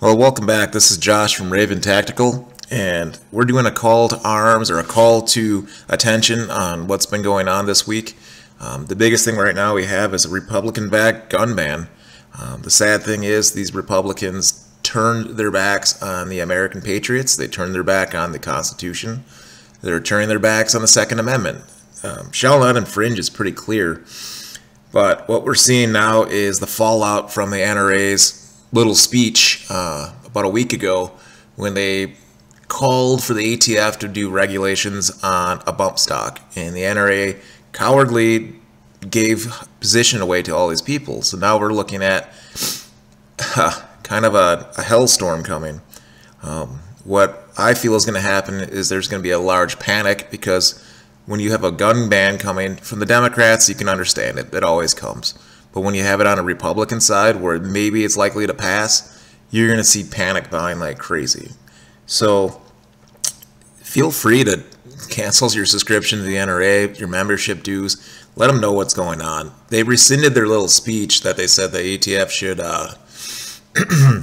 Well, welcome back. This is Josh from Raven Tactical, and we're doing a call to arms or a call to attention on what's been going on this week. Um, the biggest thing right now we have is a Republican-backed gun ban. Um, the sad thing is these Republicans turned their backs on the American patriots. They turned their back on the Constitution. They're turning their backs on the Second Amendment. Um, shall not infringe is pretty clear. But what we're seeing now is the fallout from the NRA's little speech uh, about a week ago when they called for the ATF to do regulations on a bump stock. And the NRA cowardly gave position away to all these people. So now we're looking at uh, kind of a, a hellstorm coming. Um, what I feel is going to happen is there's going to be a large panic because when you have a gun ban coming from the Democrats, you can understand it. It always comes. But when you have it on a Republican side where maybe it's likely to pass, you're going to see panic buying like crazy. So feel free to cancel your subscription to the NRA, your membership dues. Let them know what's going on. They rescinded their little speech that they said the ATF should uh,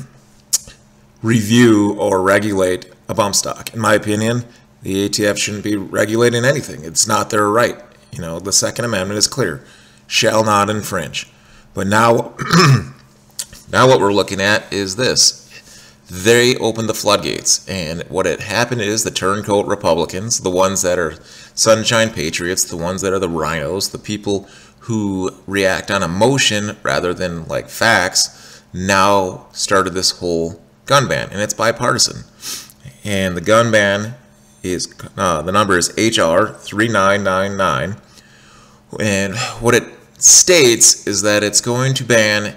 review or regulate a bump stock. In my opinion, the ATF shouldn't be regulating anything. It's not their right. You know, the Second Amendment is clear. Shall not infringe. But now, now what we're looking at is this. They opened the floodgates, and what had happened is the turncoat Republicans, the ones that are sunshine patriots, the ones that are the rhinos, the people who react on emotion rather than like facts, now started this whole gun ban, and it's bipartisan. And the gun ban is uh, the number is HR 3999, and what it states is that it's going to ban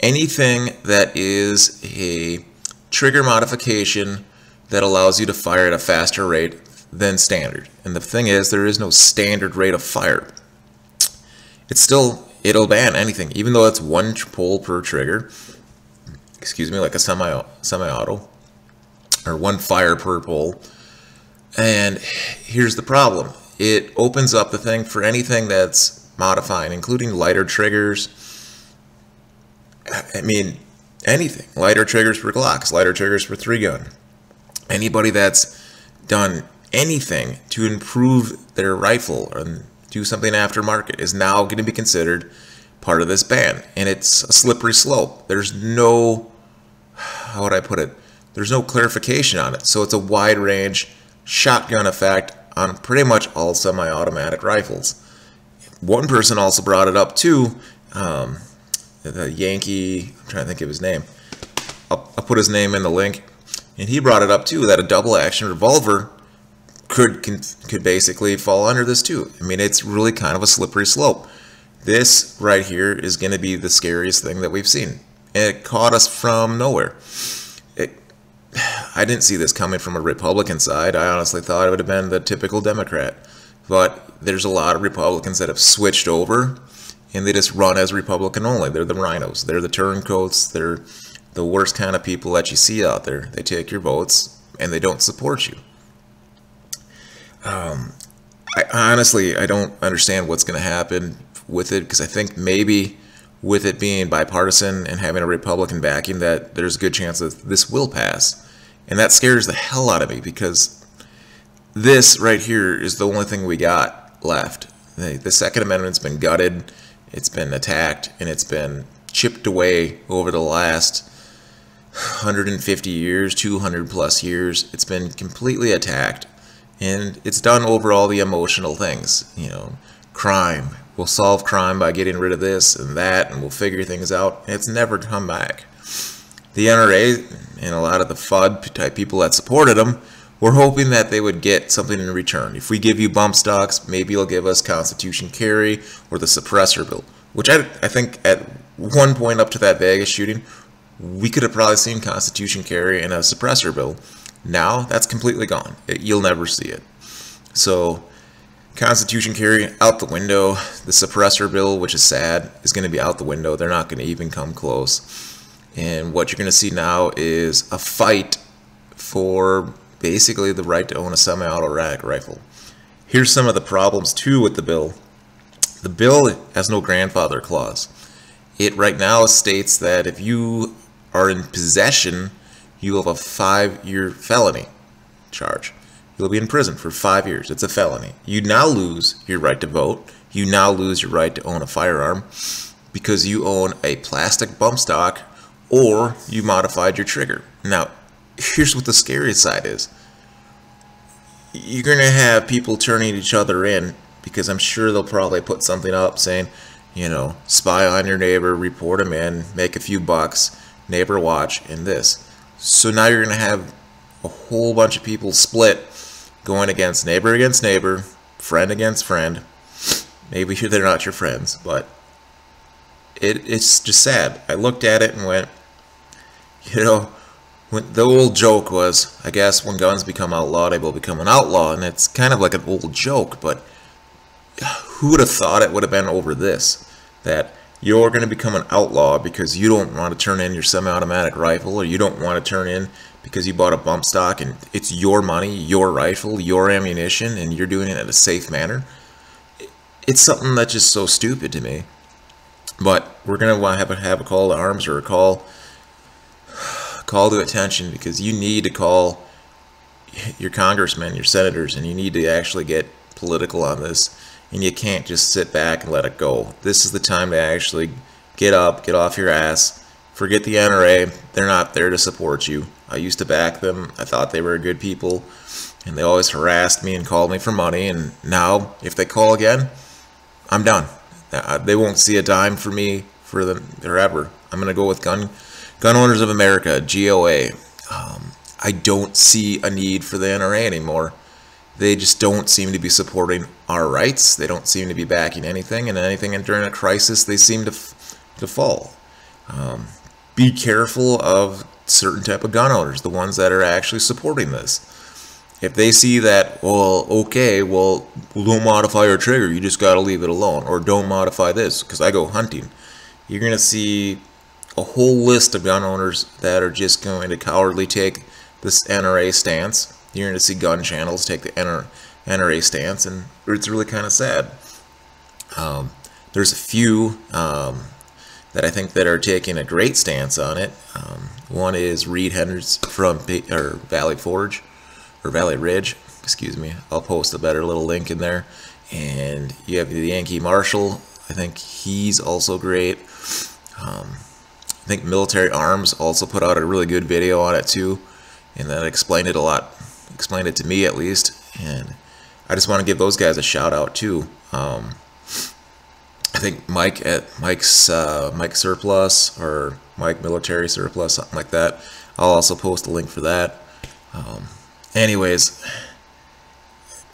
anything that is a trigger modification that allows you to fire at a faster rate than standard. And the thing is, there is no standard rate of fire. It's still, it'll ban anything, even though it's one pull per trigger. Excuse me, like a semi semi-auto, or one fire per pull. And here's the problem: it opens up the thing for anything that's modifying, including lighter triggers. I mean, anything. Lighter triggers for Glocks, lighter triggers for three gun. Anybody that's done anything to improve their rifle and do something aftermarket is now going to be considered part of this ban. And it's a slippery slope. There's no, how would I put it? There's no clarification on it. So it's a wide range shotgun effect on pretty much all semi-automatic rifles one person also brought it up too. Um, the Yankee, I'm trying to think of his name. I'll, I'll, put his name in the link, and he brought it up too that a double action revolver could can, could basically fall under this too. I mean, it's really kind of a slippery slope. This right here is going to be the scariest thing that we've seen. And it caught us from nowhere. It, I didn't see this coming from a Republican side. I honestly thought it would have been the typical Democrat. But there's a lot of Republicans that have switched over and they just run as Republican only. They're the rhinos, They're the turncoats. They're the worst kind of people that you see out there. They take your votes and they don't support you. Um, I honestly, I don't understand what's going to happen with it because I think maybe with it being bipartisan and having a Republican backing that there's a good chance that this will pass. And that scares the hell out of me because this right here is the only thing we got left. The, the Second Amendment's been gutted, it's been attacked, and it's been chipped away over the last 150 years, 200 plus years. It's been completely attacked, and it's done over all the emotional things. You know, crime. We'll solve crime by getting rid of this and that, and we'll figure things out. It's never come back. The NRA and a lot of the Fudd type people that supported them we're hoping that they would get something in return. If we give you bump stocks, maybe you'll give us Constitution Carry or the suppressor bill, which I, I think at one point up to that Vegas shooting, we could have probably seen Constitution Carry and a suppressor bill. Now that's completely gone. It, you'll never see it. So Constitution Carry out the window. The suppressor bill, which is sad, is going to be out the window. They're not going to even come close. And what you're going to see now is a fight for basically the right to own a semi-automatic rifle. Here's some of the problems too with the bill. The bill has no grandfather clause. It right now states that if you are in possession you have a five-year felony charge. You'll be in prison for five years. It's a felony. You now lose your right to vote. You now lose your right to own a firearm because you own a plastic bump stock or you modified your trigger. Now, here's what the scariest side is. You're going to have people turning each other in because I'm sure they'll probably put something up saying, you know, spy on your neighbor, report him in, make a few bucks, neighbor watch, and this. So now you're going to have a whole bunch of people split going against neighbor against neighbor, friend against friend. Maybe they're not your friends, but it, it's just sad. I looked at it and went, you know, the old joke was, I guess when guns become outlawed, they will become an outlaw, and it's kind of like an old joke, but who would have thought it would have been over this? That you're going to become an outlaw because you don't want to turn in your semi-automatic rifle, or you don't want to turn in because you bought a bump stock, and it's your money, your rifle, your ammunition, and you're doing it in a safe manner. It's something that's just so stupid to me. But we're going to have a, have a call to arms or a call call to attention because you need to call your congressmen, your senators, and you need to actually get political on this. And you can't just sit back and let it go. This is the time to actually get up, get off your ass, forget the NRA. They're not there to support you. I used to back them. I thought they were good people, and they always harassed me and called me for money. And now, if they call again, I'm done. They won't see a dime for me for them forever. I'm gonna go with gun Gun Owners of America, GOA. Um, I don't see a need for the NRA anymore. They just don't seem to be supporting our rights. They don't seem to be backing anything, and anything and during a crisis, they seem to, to fall. Um, be careful of certain type of gun owners, the ones that are actually supporting this. If they see that, well, okay, well, don't modify your trigger, you just got to leave it alone, or don't modify this, because I go hunting. You're going to see a whole list of gun owners that are just going to cowardly take this NRA stance. You're going to see gun channels take the NRA stance, and it's really kind of sad. Um, there's a few um, that I think that are taking a great stance on it. Um, one is Reed Hendricks from or Valley Forge or Valley Ridge, excuse me. I'll post a better little link in there. And you have the Yankee Marshal. I think he's also great. Um, I think Military Arms also put out a really good video on it too, and that explained it a lot, explained it to me at least, and I just want to give those guys a shout out too. Um, I think Mike at Mike's uh, Mike Surplus or Mike Military Surplus, something like that. I'll also post a link for that. Um, anyways,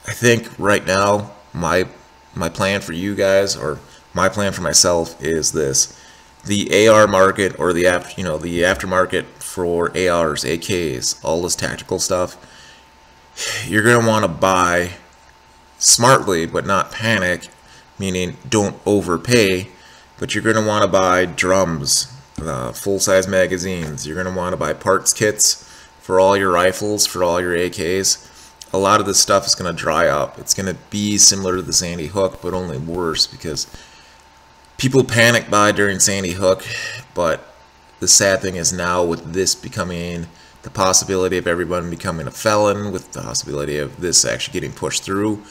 I think right now my my plan for you guys or my plan for myself is this the AR market or the after, you know the aftermarket for ARs, AKs, all this tactical stuff, you're gonna want to buy smartly but not panic, meaning don't overpay, but you're gonna want to buy drums, uh, full-size magazines. You're gonna want to buy parts kits for all your rifles, for all your AKs. A lot of this stuff is gonna dry up. It's gonna be similar to the Sandy Hook, but only worse because people panic buy during Sandy Hook, but the sad thing is now with this becoming the possibility of everyone becoming a felon, with the possibility of this actually getting pushed through,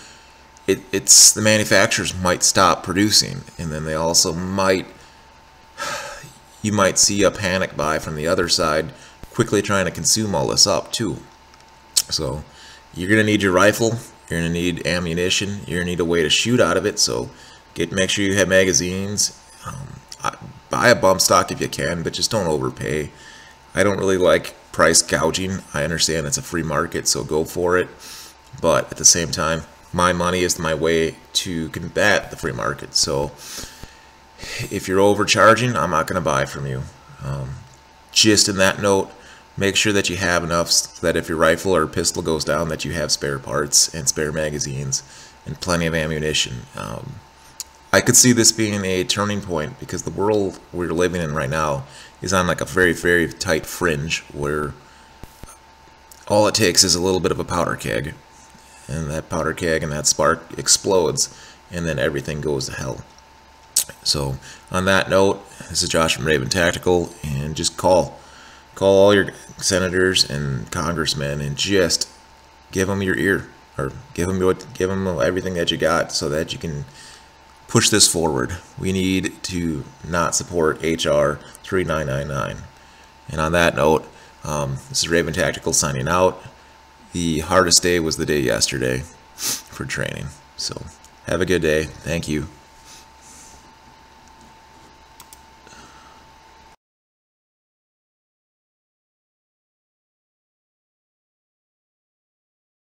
it, it's the manufacturers might stop producing, and then they also might you might see a panic buy from the other side, quickly trying to consume all this up too. So you're gonna need your rifle, you're gonna need ammunition, you're gonna need a way to shoot out of it. So Get make sure you have magazines. Um, buy a bump stock if you can, but just don't overpay. I don't really like price gouging. I understand it's a free market, so go for it. But at the same time, my money is my way to combat the free market. So if you're overcharging, I'm not going to buy from you. Um, just in that note, make sure that you have enough so that if your rifle or pistol goes down, that you have spare parts and spare magazines and plenty of ammunition. Um, I could see this being a turning point because the world we're living in right now is on like a very, very tight fringe where all it takes is a little bit of a powder keg and that powder keg and that spark explodes and then everything goes to hell. So on that note, this is Josh from Raven Tactical and just call. call all your senators and congressmen and just give them your ear or give them what give them everything that you got so that you can push this forward. We need to not support HR 3999. And on that note, um, this is Raven Tactical signing out. The hardest day was the day yesterday for training. So have a good day. Thank you.